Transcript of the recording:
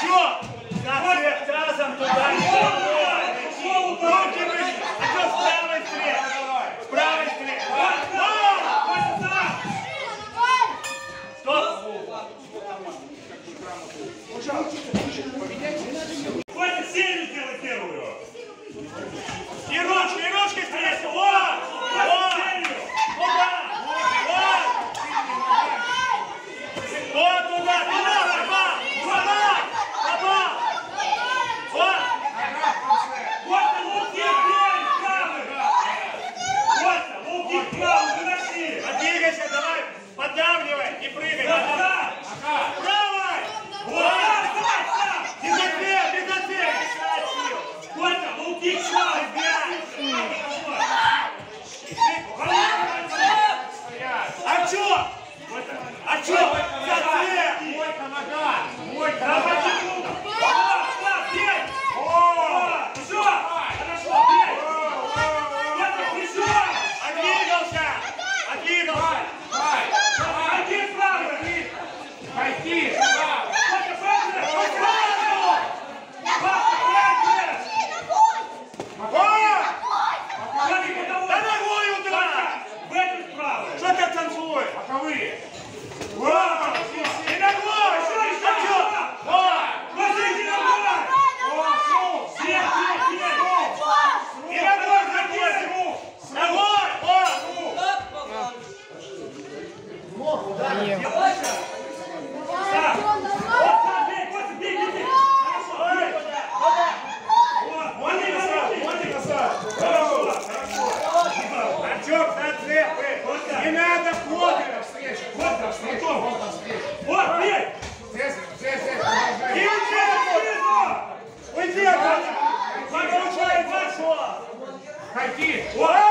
Че? Как тазом туда? Руки выше. А что с правой стрелы? С правой стрелы. Стоп! Поменяйте. давлевай и прыгай. И... Не надо плохо! Вот навстречу! Вот навстречу! Вот, блядь! Здесь, здесь, здесь! Уйди! Уйди! Подключай вашу! Ходи! Вот!